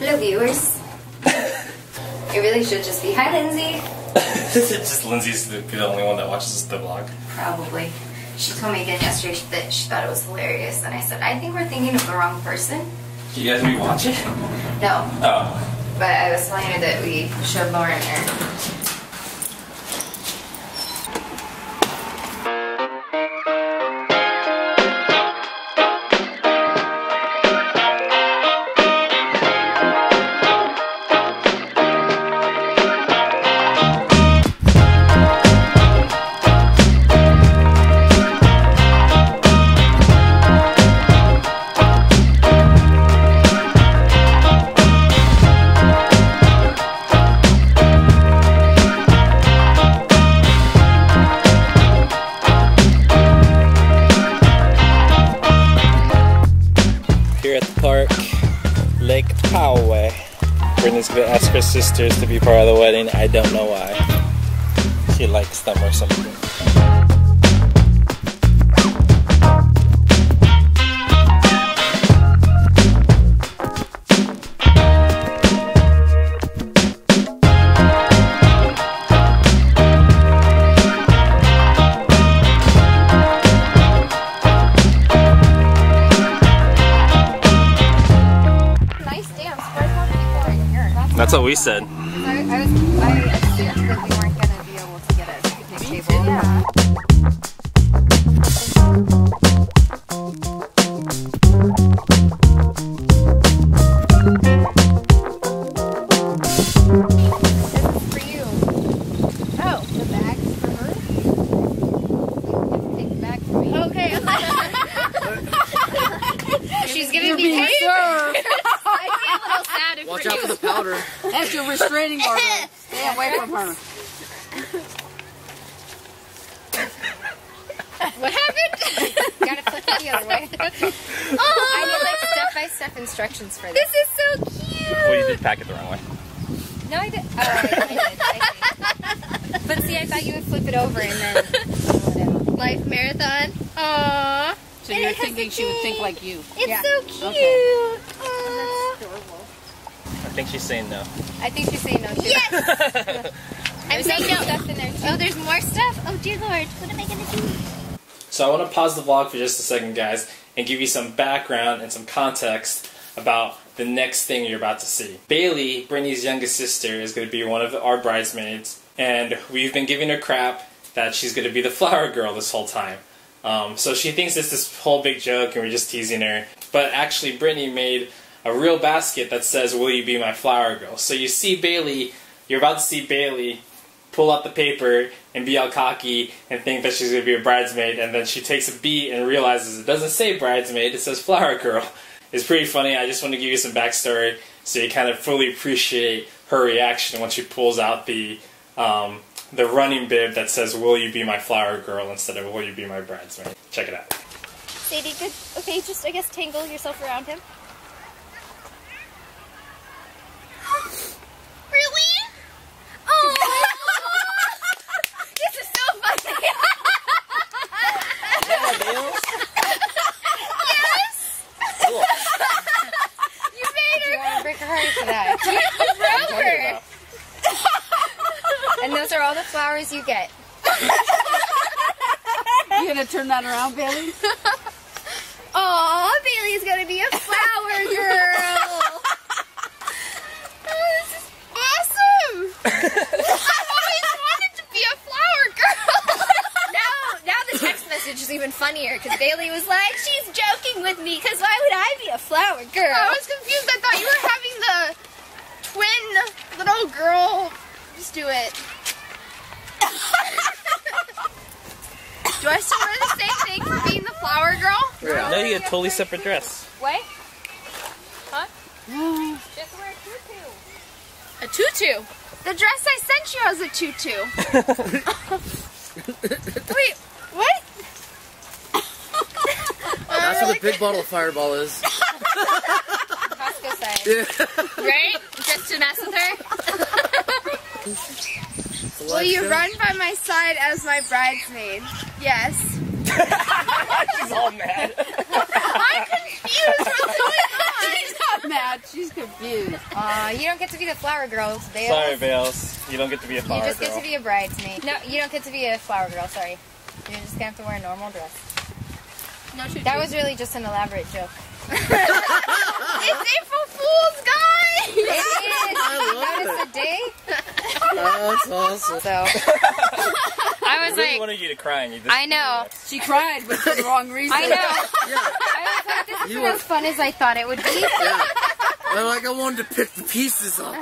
Hello, viewers. it really should just be hi, Lindsay. Is just Lindsay's the, the only one that watches the vlog? Probably. She told me again yesterday that she thought it was hilarious, and I said, I think we're thinking of the wrong person. You guys rewatch it? No, Oh. but I was telling her that we showed Lauren her. Brittany's gonna ask her sisters to be part of the wedding. I don't know why. She likes them or something. That's, That's what we said. I, I was I assumed that we weren't gonna be able to get a picnic table. Yeah. That's your restraining order. Stay away from her. What happened? Gotta flip it the other way. Oh, I need like step by step instructions for this. This is so cute. Well, you did pack it the wrong way. No, I did. Oh, I, I did. I did. But see, I thought you would flip it over and then. Life marathon. Aww. So you're thinking she would think like you. It's Yeah. so cute. Okay. Aw. I think she's saying no. I think she's saying no too. Yes. I'm saying no. Stuff in there too. Oh, there's more stuff. Oh dear lord, what am I gonna do? So I want to pause the vlog for just a second, guys, and give you some background and some context about the next thing you're about to see. Bayley, Brittany's youngest sister, is going to be one of our bridesmaids, and we've been giving her crap that she's going to be the flower girl this whole time. Um, so she thinks it's this whole big joke and we're just teasing her. But actually, Brittany made a real basket that says, Will you be my flower girl? So you see Bayley, you're about to see Bayley pull out the paper and be all cocky and think that she's going to be a bridesmaid, and then she takes a beat and realizes it doesn't say bridesmaid, it says flower girl. It's pretty funny. I just want to give you some backstory so you kind of fully appreciate her reaction when she pulls out the um, the running bib that says "Will you be my flower girl?" instead of "Will you be my bridesmaid?" Check it out. Sadie, good. Okay, just I guess tangle yourself around him. Really? Oh! this is so funny. yes. You made her. You want to break her heart today? You broke her. And those are all the flowers you get. You gonna turn that around, Bayley? Aw, Bayley's gonna be a flower girl. oh, this is awesome. I've always wanted to be a flower girl. now, now the text message is even funnier because Bayley was like, "She's joking with me because why would I be a flower girl?" I was confused. I thought you were having the twin little girl. Just do it. do I still wear the same thing for being the flower girl? No, you get a totally separate dress. Wait. Huh? Just wear a tutu. A tutu. The dress I sent you as a tutu. Wait, what? That's what the big bottle of Fireball is. Costco size. Right? Just to mess with her? Will you run by my side as my bridesmaid? Yes. She's all mad. I'm confused. What's going on? She's not mad. She's confused. you don't get to be the flower girl, Bales. Sorry, Bales. You don't get to be a flower girl. You just girl. get to be a bridesmaid. No, you don't get to be a flower girl. Sorry. You're just gonna have to wear a normal dress. No, she That was really just an elaborate joke. It's April Fool's, guys! It is. I love Notice the day. Oh, that's awesome. So I was like. I really like, wanted you to cry and you just I know. She cried, but for the wrong reason. I know. Yeah, I was like, this You isn't were- as fun as I thought it would be. yeah. I'm like, I wanted to pick the pieces up.